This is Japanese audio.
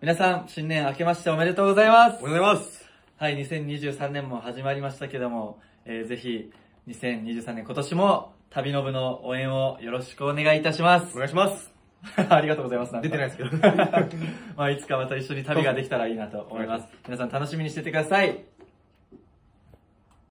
皆さん、新年明けましておめでとうございますお。めでとうございます。はい、2023年も始まりましたけども、えーぜひ、2023年今年も旅の部の応援をよろしくお願いいたしますお。願いします。ありがとうございます。出てないですけど。まあ、いつかまた一緒に旅ができたらいいなと思います。皆さん楽しみにしててください。